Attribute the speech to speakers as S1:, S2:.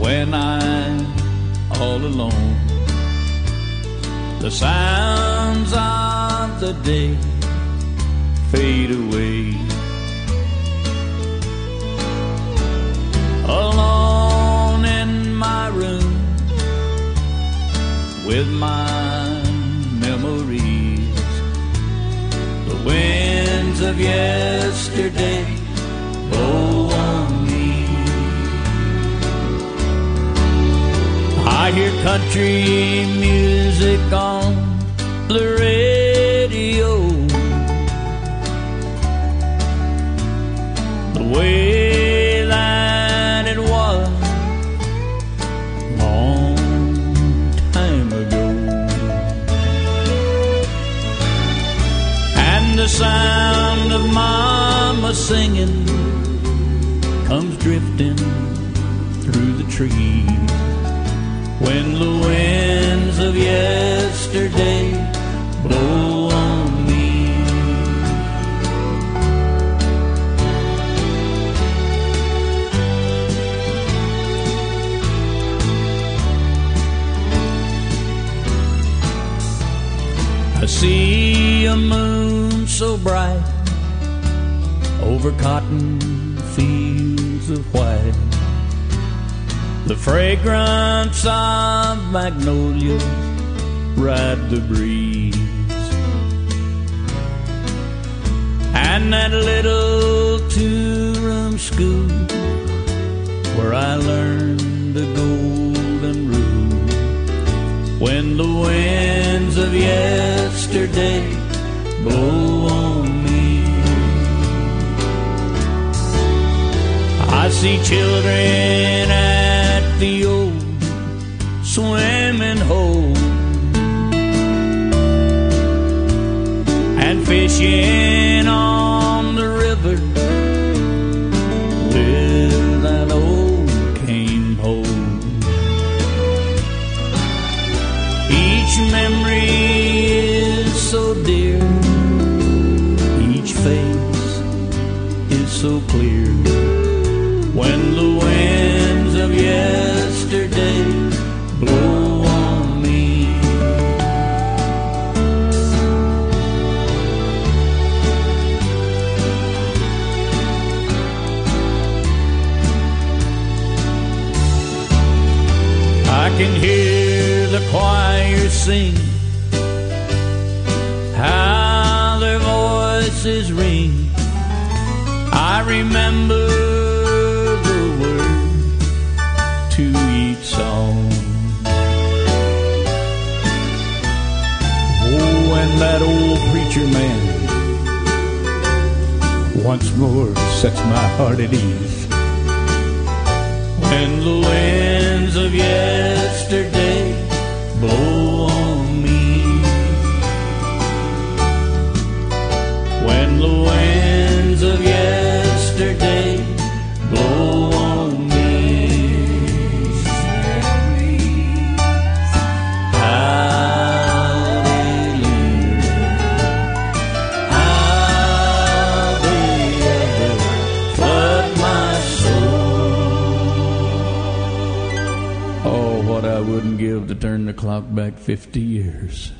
S1: when I'm all alone. The sounds of the day fade away. Alone in my room with my memories, the winds of yesterday I hear country music on the radio. The way that it was long time ago. And the sound of mama singing comes drifting through the trees when the winds of yesterday blow on me. I see a moon so bright over cotton fields of white. The fragrance of magnolias ride the breeze. And that little two room school where I learned the golden rule. When the winds of yesterday blow on me, I see children the old swimming hole and fishing on the river with an old cane pole. Each memory is so dear, each face is so clear. I can hear the choir sing, how their voices ring. I remember the word to each song. Oh, and that old preacher man once more sets my heart at ease. When the winds of yesterday blow to turn the clock back 50 years.